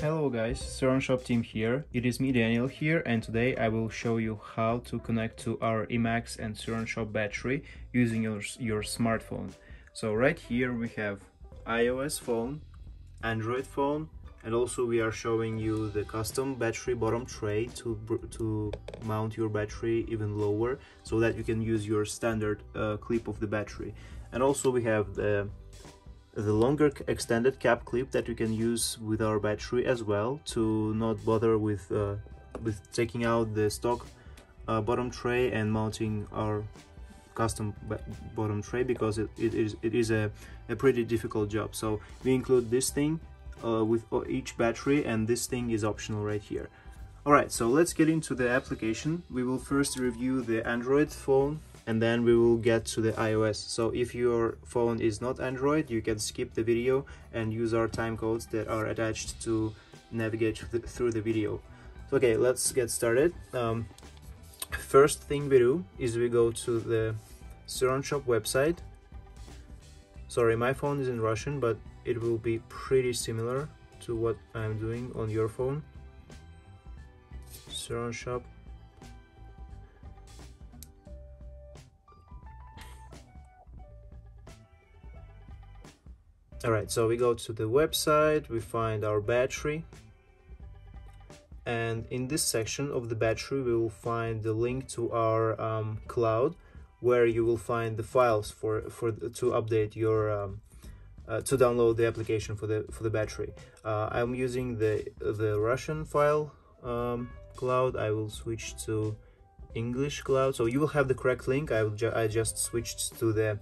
Hello guys, SurRon Shop team here. It is me Daniel here and today I will show you how to connect to our EMAX and SurRon Shop battery using your, your smartphone. So right here we have iOS phone, Android phone and also we are showing you the custom battery bottom tray to, to mount your battery even lower so that you can use your standard uh, clip of the battery. And also we have the the longer extended cap clip that we can use with our battery as well to not bother with uh, with taking out the stock uh, bottom tray and mounting our custom bottom tray because it, it is it is a, a pretty difficult job. So we include this thing uh, with each battery and this thing is optional right here. Alright so let's get into the application. We will first review the Android phone and then we will get to the iOS. So if your phone is not Android, you can skip the video and use our time codes that are attached to navigate through the video. Okay, let's get started. Um, first thing we do is we go to the SurRon Shop website. Sorry, my phone is in Russian, but it will be pretty similar to what I'm doing on your phone. SurRon Shop all right so we go to the website we find our battery. And in this section of the battery we will find the link to our um, cloud where you will find the files for for to update your um, uh, to download the application for the for the battery. Uh, I'm using the the Russian file um, cloud. I will switch to English cloud. So you will have the correct link. I will ju I just switched to the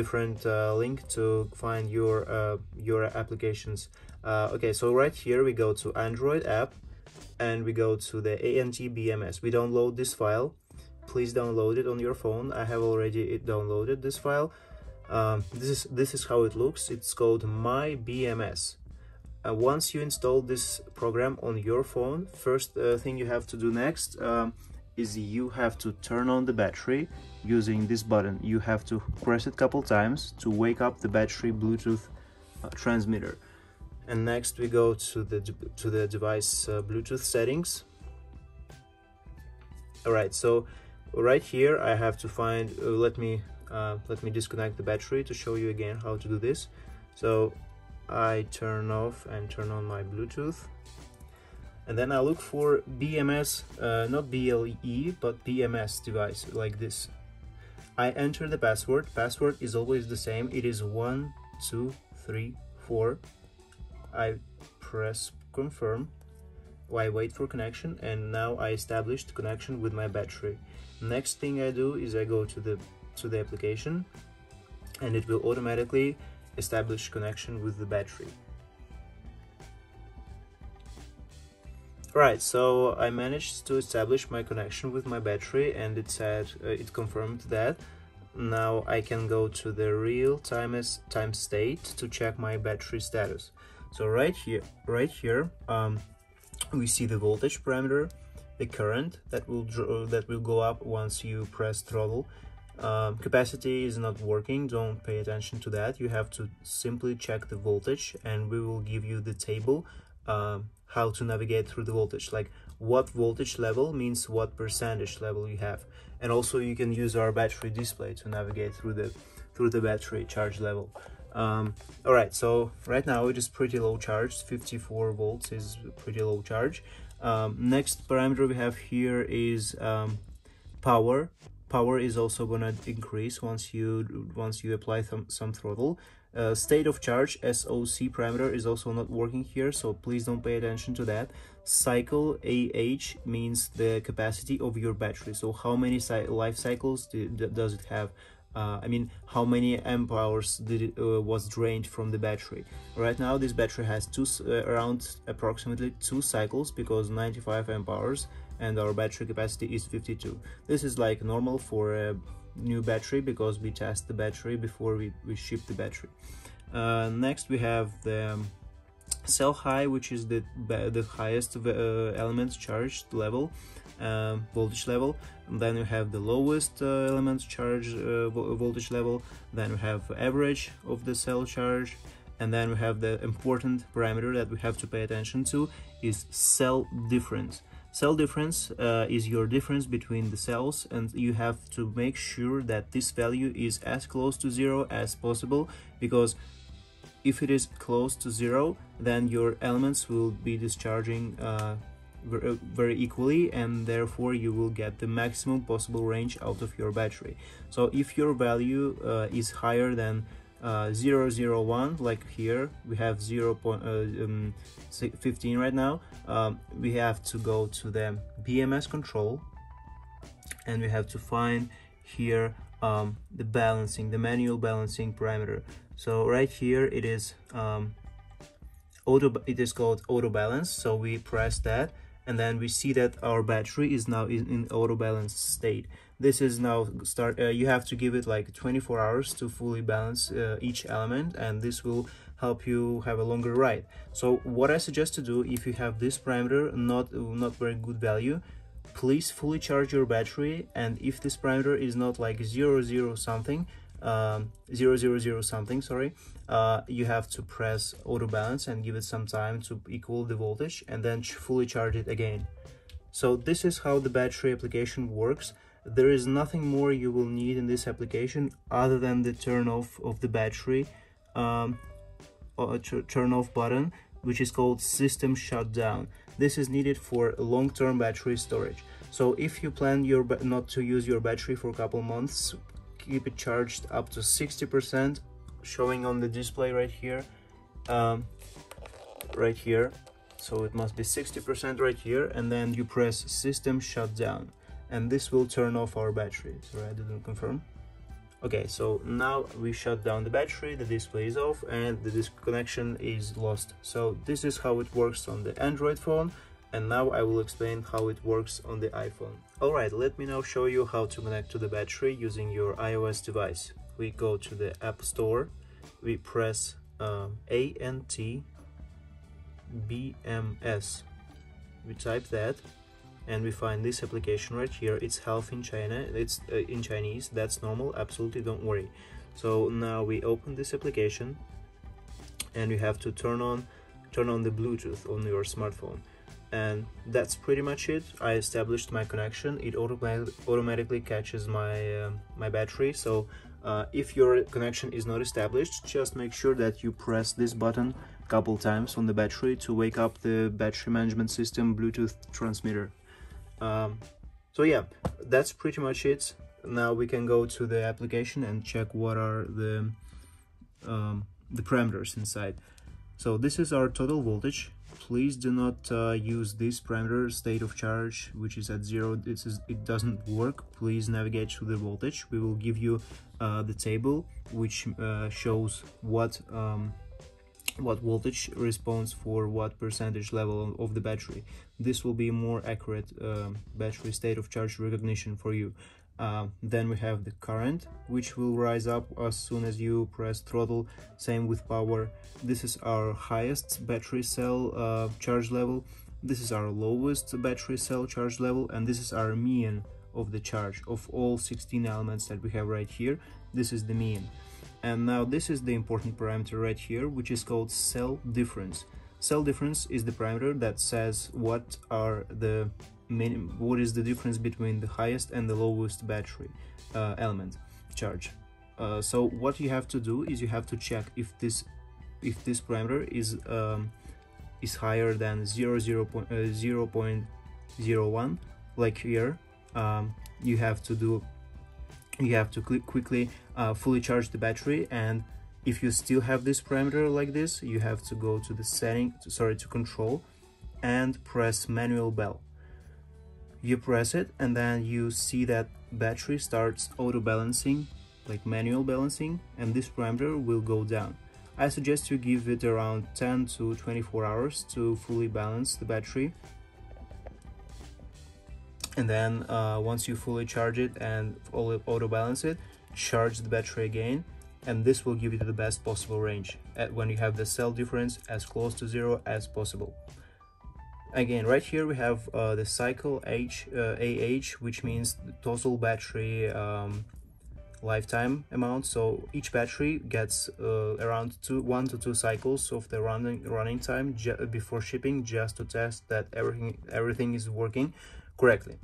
different uh, link to find your uh, your applications. Uh, okay so right here we go to Android app and we go to the ANT BMS we download this file. Please download it on your phone. I have already downloaded this file. Um, this is this is how it looks. It's called my BMS uh, once you install this program on your phone first uh, thing you have to do next um, is you have to turn on the battery using this button. You have to press it a couple times to wake up the battery Bluetooth uh, transmitter. And next we go to the to the device uh, Bluetooth settings. All right, so right here I have to find. Uh, let me uh, let me disconnect the battery to show you again how to do this. So I turn off and turn on my Bluetooth and then I look for BMS, uh, not BLE, but BMS device like this. I enter the password. Password is always the same. It is one, two, three, four. I press confirm. I wait for connection and now I established connection with my battery. Next thing I do is I go to the to the application and it will automatically establish connection with the battery. Right, so I managed to establish my connection with my battery and it said, uh, it confirmed that. Now I can go to the real time, time state to check my battery status. So right here, right here, um, we see the voltage parameter, the current that will that will go up once you press throttle. Um, capacity is not working, don't pay attention to that. You have to simply check the voltage and we will give you the table um, how to navigate through the voltage. Like what voltage level means what percentage level you have. And also you can use our battery display to navigate through the through the battery charge level. Um, all right so right now it is pretty low charge. 54 volts is pretty low charge. Um, next parameter we have here is um, power. Power is also gonna increase once you once you apply some, some throttle uh, state of charge SOC parameter is also not working here, so please don't pay attention to that. Cycle AH means the capacity of your battery. So how many life cycles do, does it have? Uh, I mean, how many amp hours did it, uh, was drained from the battery? Right now, this battery has two uh, around approximately two cycles because 95 amp hours, and our battery capacity is 52. This is like normal for a new battery because we test the battery before we, we ship the battery. Uh, next we have the cell high which is the the highest uh, elements charged level um, voltage level. And then you have the lowest uh, elements charge uh, voltage level. Then we have average of the cell charge. And then we have the important parameter that we have to pay attention to is cell difference cell difference uh, is your difference between the cells and you have to make sure that this value is as close to zero as possible because if it is close to zero then your elements will be discharging uh, uh very equally and therefore you will get the maximum possible range out of your battery. So if your value uh, is higher than uh, 001 like here. We have 0 uh, um, 15 right now. Um, we have to go to the BMS control. And we have to find here um, the balancing the manual balancing parameter. So right here it is um, auto it is called auto balance. So we press that and then we see that our battery is now in, in auto balance state this is now start uh, you have to give it like 24 hours to fully balance uh, each element and this will help you have a longer ride. So what i suggest to do if you have this parameter not not very good value please fully charge your battery and if this parameter is not like zero zero something um, zero zero zero something sorry uh, you have to press auto balance and give it some time to equal the voltage and then fully charge it again. So this is how the battery application works there is nothing more you will need in this application other than the turn off of the battery um, turn off button which is called system shutdown. This is needed for long-term battery storage. So if you plan your not to use your battery for a couple months keep it charged up to 60% showing on the display right here um, right here. So it must be 60% right here and then you press system shutdown and this will turn off our battery sorry I didn't confirm okay so now we shut down the battery the display is off and the disk connection is lost so this is how it works on the Android phone and now I will explain how it works on the iPhone. Alright, let me now show you how to connect to the battery using your iOS device. We go to the App Store, we press um, ANT BMS. We type that and we find this application right here. It's Health in China, it's uh, in Chinese, that's normal, absolutely don't worry. So now we open this application and you have to turn on turn on the Bluetooth on your smartphone. And that's pretty much it. I established my connection. It automatically automatically catches my uh, my battery. So uh, if your connection is not established just make sure that you press this button a couple times on the battery to wake up the battery management system bluetooth transmitter um, so yeah that's pretty much it. Now we can go to the application and check what are the um, the parameters inside. So this is our total voltage. Please do not uh, use this parameter state of charge which is at zero. This is it doesn't work. Please navigate to the voltage. We will give you uh, the table which uh, shows what um, what voltage responds for what percentage level of the battery. This will be more accurate um, battery state of charge recognition for you. Uh, then we have the current which will rise up as soon as you press throttle. Same with power. This is our highest battery cell uh, charge level. This is our lowest battery cell charge level and this is our mean of the charge of all 16 elements that we have right here. This is the mean and now this is the important parameter right here which is called cell difference. Cell difference is the parameter that says what are the what is the difference between the highest and the lowest battery uh, element charge. Uh, so what you have to do is you have to check if this if this parameter is um, is higher than 0, 0, uh, 0 0.01 like here. Um, you have to do you have to quickly uh, fully charge the battery and if you still have this parameter like this you have to go to the setting sorry to control and press manual bell. You press it and then you see that battery starts auto balancing like manual balancing and this parameter will go down. I suggest you give it around 10 to 24 hours to fully balance the battery and then uh, once you fully charge it and auto balance it charge the battery again and this will give you the best possible range at when you have the cell difference as close to zero as possible. Again right here we have uh, the cycle H uh, AH which means total battery um, lifetime amount. So each battery gets uh, around two one to two cycles of the running running time before shipping just to test that everything everything is working correctly.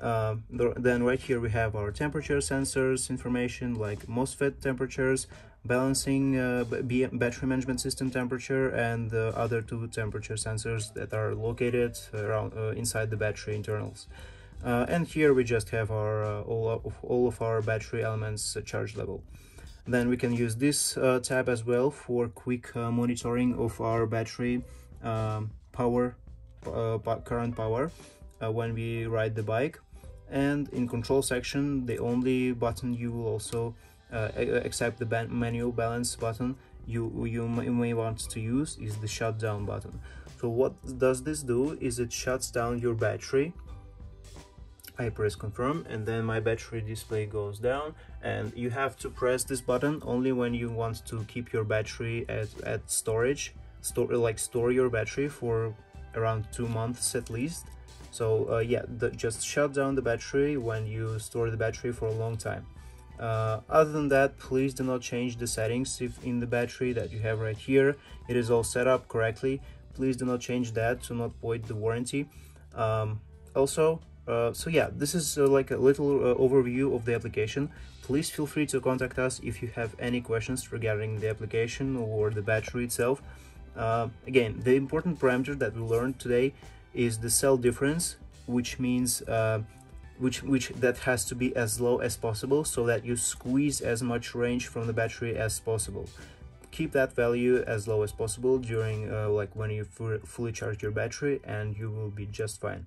Uh, then right here we have our temperature sensors information like MOSFET temperatures balancing uh, battery management system temperature and the other two temperature sensors that are located around uh, inside the battery internals. Uh, and here we just have our uh, all, of, all of our battery elements charge level. Then we can use this uh, tab as well for quick monitoring of our battery um, power current power Uh, when we ride the bike. And in control section the only button you will also uh, accept the manual balance button you, you may want to use is the shutdown button. So what does this do is it shuts down your battery. I press confirm and then my battery display goes down. And you have to press this button only when you want to keep your battery at, at storage. Store like store your battery for around two months at least so uh, yeah the, just shut down the battery when you store the battery for a long time uh, other than that please do not change the settings if in the battery that you have right here it is all set up correctly please do not change that to not void the warranty um, also uh, so yeah, this is uh, like a little uh, overview of the application. Please feel free to contact us if you have any questions regarding the application or the battery itself. Uh, again, the important parameter that we learned today is the cell difference, which means uh, which which that has to be as low as possible so that you squeeze as much range from the battery as possible keep that value as low as possible during uh, like when you fully charge your battery and you will be just fine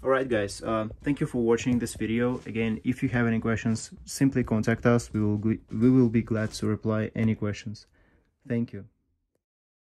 Alright guys, uh, thank you for watching this video. Again, if you have any questions, simply contact us. We will, we will be glad to reply any questions. Thank you.